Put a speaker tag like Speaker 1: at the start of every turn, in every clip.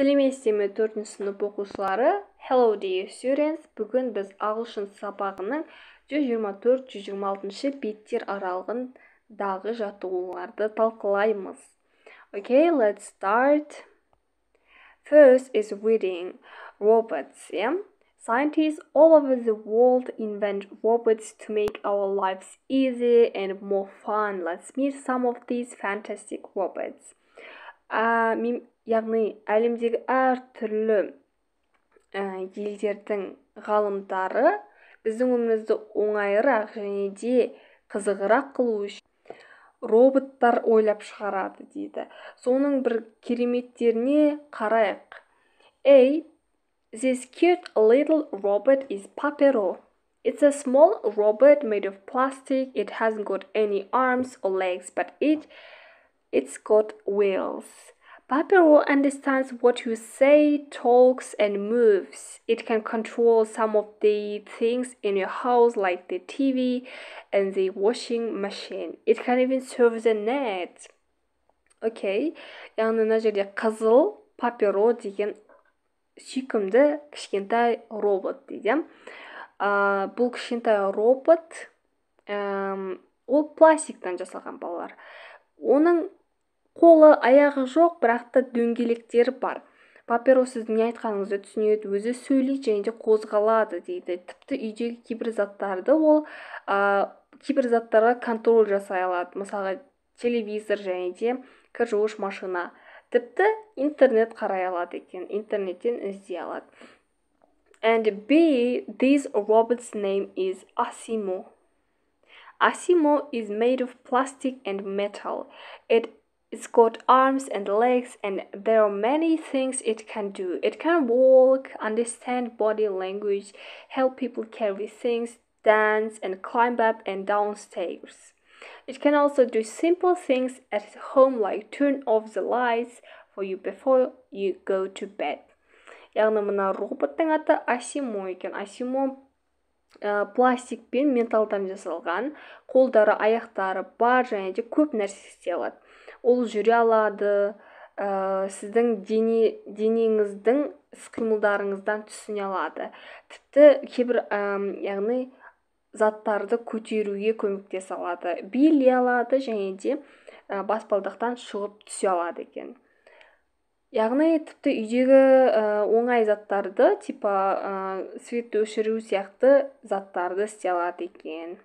Speaker 1: сәлеметсіздер ме төртінші сынып оқушылары hello dear students бүгін біз ағылшын сабағының 124-126 беттер аралығындағы жаттығуларды талқылаймыз. Okay let's start. First is reading robots yeah? Scientists all over the world invent robots to make our lives easier and more fun. Let's meet some of these fantastic robots. Мем- яғни әлемдегі әртүрлі ә, елдердің ғалымдары біздің өмірімізді оңайырақ және де қызығырақ қылу үшін роботтар ойлап шығарады дейді. Соның бір кереметтеріне қарайық. A this cute little robot is papero. It's a small robot made of plastic. It hasn't got any arms or legs but it it's got wheels. Papero understands what you say, talks, and moves. It can control some of the things in your house, like the TV and the washing machine. It can even serve the net. Окей, яғни мына жерде қызыл паперо деген сүйкімді кішкентай робот дейді ә, бұл кішкентай робот әм, ол пластиктан жасалған балалар оның қолы аяғы жоқ бірақ та дөңгелектері бар. Паперо сіздің не айтқаныңызды түсінеді өзі сөйлейді және де қозғалады дейді. Тіпті үйдегі кейбір заттарды ол ә, кейбір заттарға контроль жасай алады. Мысалға телевизор және де кір жуғыш машина. Тіпті интернет қарай алады екен интернеттен іздей алады. And b this robot's name is asimo. Asimo is made of plastic and metal. It It's got arms and legs, and there are many things it can do. It can walk, understand body language, help people carry things, dance, and climb up and down stairs. It can also do simple things at home, like turn off the lights for you before you go to bed. яғни мына роботтың аты асимо екен асимо ә, пластик пен металлдан жасалған қолдары аяқтары бар және де көп нәрсе істей алады ол жүре алады ә, сіздің дене денеңіздің іс қимылдарыңыздан түсіне алады. Тіпті кейбір әм, яғни заттарды көтеруге көмектесе алады. Билей алады және де ә, баспалдақтан шығып түсе алады екен. Яғни тіпті үйдегі ә, оңай заттарды типа ә, светті өшіру сияқты заттарды істей алады екен.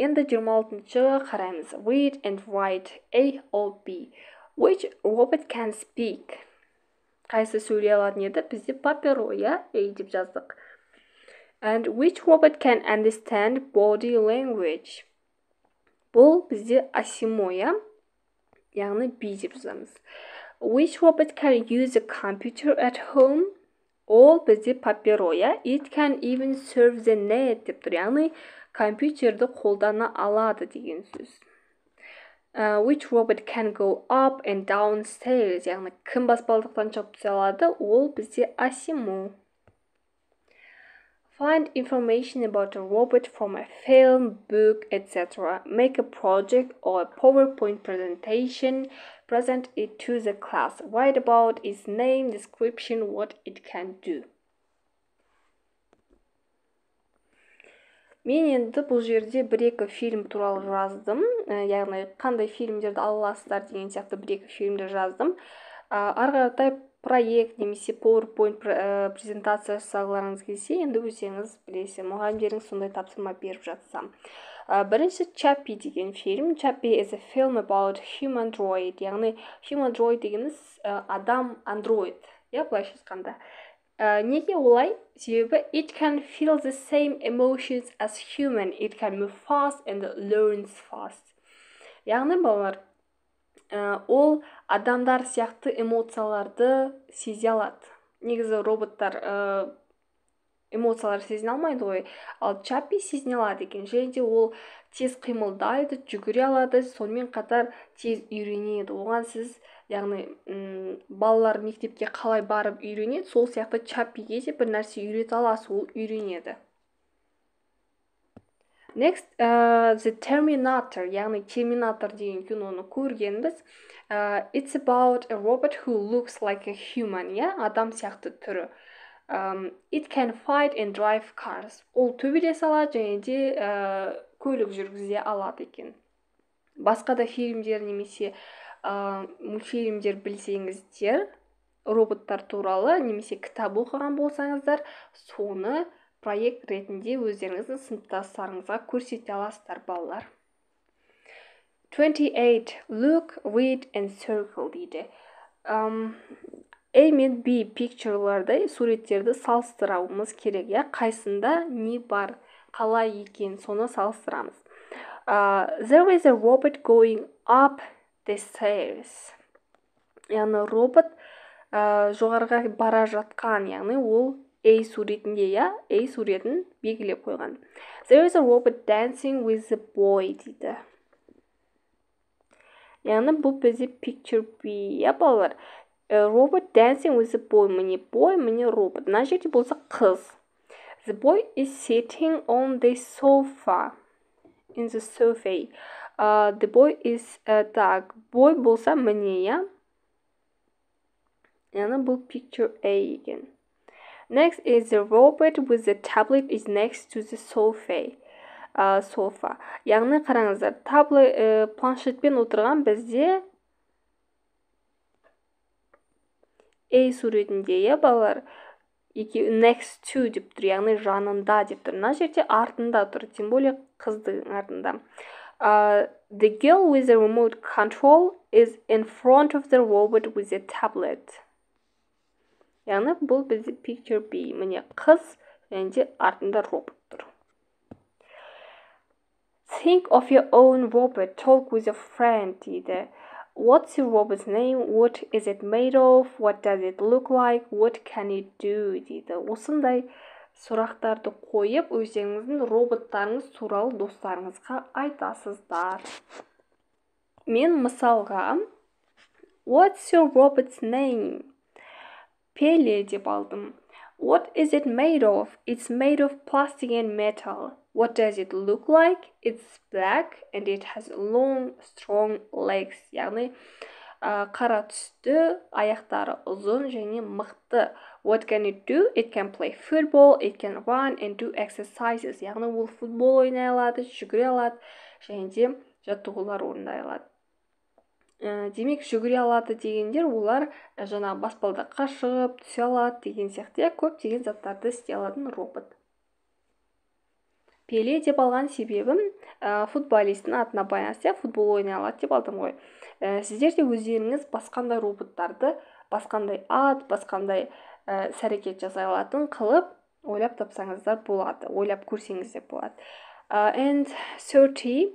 Speaker 1: Енді жиырма алтыншы қараймыз read and write a or b. Which robot can speak? Қайсы сөйлей алатын еді бізде паперо иә a деп жаздық and which robot can understand body language? Бұл бізде асимо иә яғни b деп жазамыз which robot can use a computer at home? Ол бізде паперо иә it can even serve the net деп тұр яғни компьютерді қолдана алады деген сөз uh, which robot can go up and down stairs яғни кім баспалдақтан шығып түсе алады ол бізде асимо Find information about a robot from a film, book, etc. Make a project or a PowerPoint presentation. Present it to the class. Write about its name, description, what it can do. Мен енді бұл жерде бір екі фильм туралы жаздым. Ә, яғни қандай фильмдерді ала аласыздар деген сияқты бір екі фильмді жаздым. Ә, ары қаратай проект немесе powerpoint ә, презентация жасағыларыңыз келсе енді өздеріңіз білесіздер мұғалімдеріңіз сондай тапсырма беріп жатса. Бірінші чаппи деген фильм. Чаппи is a film about human droid. Яғни human droid дегеніміз адам андроид иә былайша айтқанда. Ә, неге олай? Себебі it can feel the same emotions as human. It can move fast and learns fast. Яғни балалар ә, ол адамдар сияқты эмоцияларды сезе алады. Негізі роботтар ә, эмоцияларды сезіне алмайды ғой. Ал чаппи сезіне алады екен. Және де ол тез қимылдайды жүгіре алады сонымен қатар тез үйренеді. Оған сіз яғни м балалар мектепке қалай барып үйренеді сол сияқты чаппиге де бір нәрсе үйрете аласыз ол үйренеді. Next uh, the terminator яғни терминатор деген киноны көргенбіз. Uh, it's about a robot who looks like a human иә адам сияқты түрі. Um, it can fight and drive cars. Ол төбелесе салады және де ә, көлік жүргізе алады екен. Басқа да фильмдер немесе ә, мультфильмдер білсеңіздер роботтар туралы немесе кітап оқыған болсаңыздар соны проект ретінде өздеріңіздің сыныптастарыңызға көрсете аласыздар балалар. 28 look read and circle дейді. Um, a мен b picture'ларды суреттерді салыстырамыз керек иә? Қайсында не бар қалай екен соны салыстырамыз. There is a robot going up the stairs. Яғни робот ә, жоғарыға бара жатқан яғни ол a суретінде иә? A суретін белгілеп қойған. There is a robot dancing with a boy дейді. Яғни бұл бізде picture b иә балалар? Robot dancing with a boy. Міне boy міне робот. Мына жерде болса қыз. The boy is sitting on the sofa. In the uh, the boy is uh, так boy болса міне иә яғни бұл picture a екен Next is the robot with the tablet is next to the sofa. Sofa. яғни қараңыздар таблет ә, планшетпен отырған бізде a суретінде иә балалар next to деп тұр яғни жанында деп тұр. Мына жерде артында тұр тем более қыздың артында. Uh, the girl with the remote control is in front of the robot with the tablet. Яғни бұл бізде picture b. Міне қыз және де артында робот тұр. Think of your own robot talk with a friend дейді. What's your robot's name what is it made of what does it look like what can it do дейді осындай сұрақтарды қойып өздеріңіздің роботтарыңыз туралы достарыңызға айтасыздар мен мысалға what's your robot's name Pele деп алдым. What is it made of? It's made of plastic and metal. What does it look like? It's black and it has long, strong legs. яғни қара түсті аяқтары ұзын және мықты what can it do it can play football it can run and do exercises яғни ол футбол ойнай алады жүгіре алады және де жаттығулар орындай алады ә, демек жүгіре алады дегендер олар жаңағы баспалдаққа шығып түсе алады деген сияқты көптеген заттарды істей алатын робот пеле деп алған себебім ә, футболисттің атына байланысты иә футбол ойнай алады деп алдым ғой. Ә, сіздер де өздеріңіз басқандай роботтарды басқандай ат басқандай ә, іс әрекет жасай алатын қылып ойлап тапсаңыздар болады ойлап көрсеңіздер болады. And 30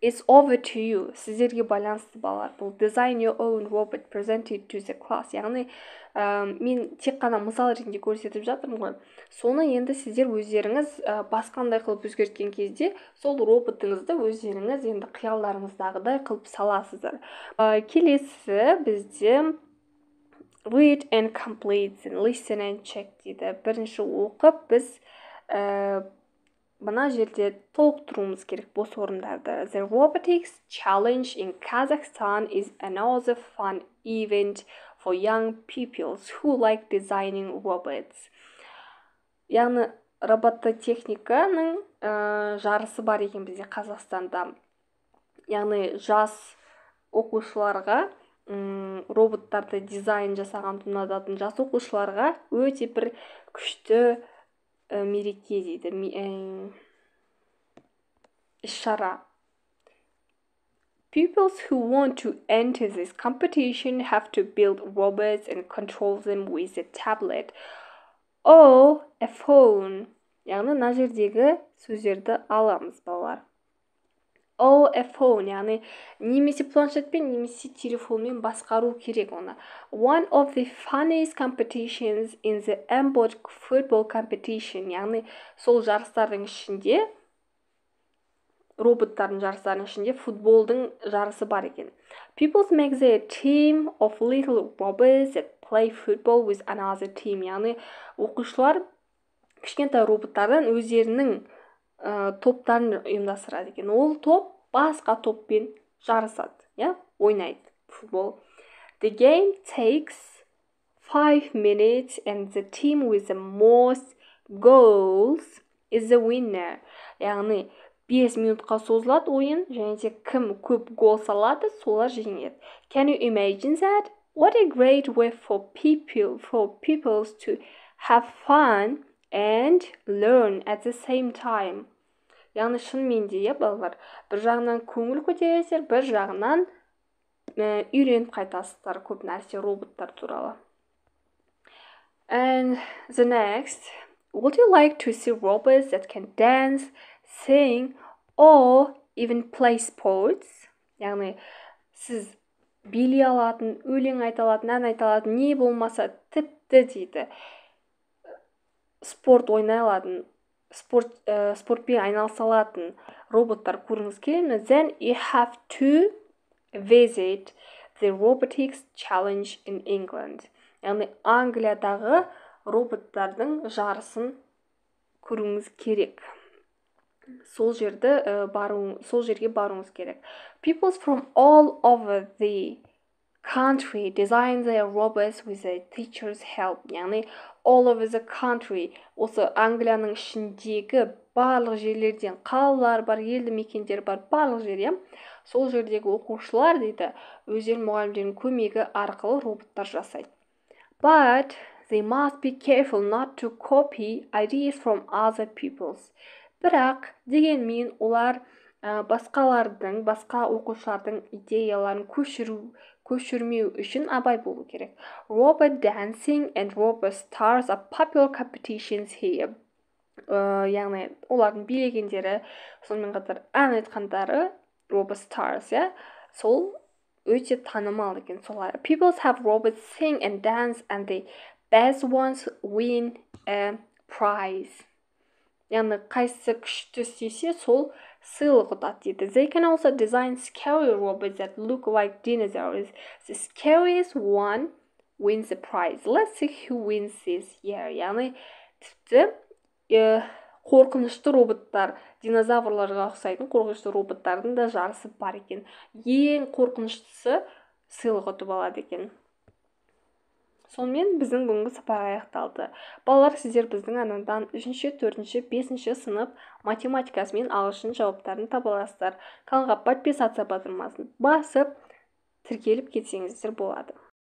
Speaker 1: It's over to you. Сіздерге байланысты балалар. Бұл design your own robot presented to the class. Яғни ә, мен тек қана мысал ретінде көрсетіп жатырмын ғой. Соны енді сіздер өздеріңіз басқандай қылып өзгерткен кезде сол роботыңызды өздеріңіз енді қиялдарыңыздағыдай қылып саласыздар. Ә, келесі бізде read and complete listen and check дейді. Бірінші оқып біз ә, мына жерде толықтыруымыз керек бос орындарды. The robotics challenge in kazakhstan is another fun event for young pupils who like designing robots. Яғни робототехниканың ә, жарысы бар екен бізде қазақстанда. Яғни жас оқушыларға ұм, роботтарды дизайн жасаған ұнататын жас оқушыларға өте бір күшті мереке дейді іс шара Pupils who want to enter this competition have to build robots and control them with a tablet. Or a phone. яғни мына жердегі сөздерді аламыз балалар. All a phone яғни немесе планшетпен немесе телефонмен басқару керек оны. One of the funniest competitions in the Ambod football competition. Яғни сол жарыстардың ішінде роботтардың жарыстарының ішінде футболдың жарысы бар екен. People make a team of little robots that play football with another team. Яғни оқушылар кішкентай роботтардан өздерінің ә, топтарын ұйымдастырады екен ол топ басқа топпен жарысады иә ойнайды football. The game takes five minutes and the team with the most goals is the winner. яғни 5 минутқа созылады ойын және де кім көп гол салады солар жеңеді can you imagine that what a great way for people for people to have fun and learn at the same time. Яғни шынымен де иә балалар? бір жағынан көңіл көтересіздер бір жағынан ә, үйреніп қайтасыздар көп нәрсе роботтар туралы. And the next would you like to see robots that can dance sing or even play sports? Яғни сіз билей алатын өлең айта алатын ән айта алатын не болмаса тіпті дейді. Спорт ойнай алатын спорт ә, спортпен айналыса алатын роботтар көргіңіз келе ме? Then you have to visit the robotics challenge in england. Яғни англиядағы роботтардың жарысын көруіңіз керек. Сол жерді ә, бару сол жерге баруыңыз керек. People from all over the country design their robots with the teacher's help. Яғни all over the country осы англияның ішіндегі барлық жерлерден қалалар бар елді мекендер бар барлық жер иә? Сол жердегі оқушылар дейді өздерінің мұғалімдерінің көмегі арқылы роботтар жасайды. But they must be careful not to copy ideas from other people's. Бірақ дегенмен олар басқалардың басқа оқушылардың идеяларын көшіру көшірмеу үшін абай болу керек. Robot dancing and robot stars are popular competitions here. Ә, яғни олардың билегендері сонымен қатар ән айтқандары robot stars иә сол өте танымал екен солар. People have robots sing and dance and the best ones win a prize. Яғни қайсысы күшті істесе сол сыйлық ұтады дейді. They can also design scary robots that look like dinosaurs. The scariest one wins the prize. Let's see who wins this. Year яғни тіпті қорқынышты роботтар динозаврларға ұқсайтын қорқынышты роботтардың да жарысы бар екен. Ең қорқыныштысы сыйлық ұтып алады екен. Сонымен біздің бүгінгі сабақ аяқталды. Балалар сіздер біздің арнадан үшінші төртінші бесінші сынып математикасы мен ағылшын жауаптарын таба аласыздар. Каналға подписаться батырмасын. Басып тіркеліп кетсеңіздер болады.